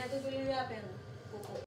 Imagínate tú lidiar apenas.